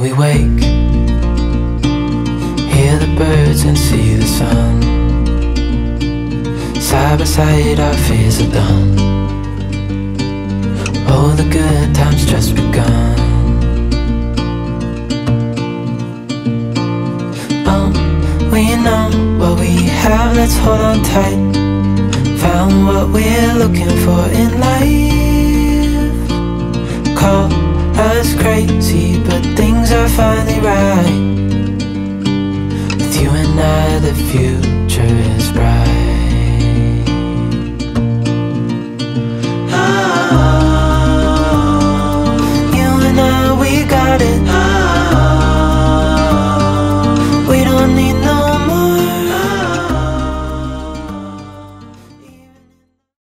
we wake, hear the birds and see the sun. Side by side, our fears are done. All the good times just begun. Oh, we know what we have, let's hold on tight. Found what we're looking for in life. Call us crazy, finally right. With you and I, the is.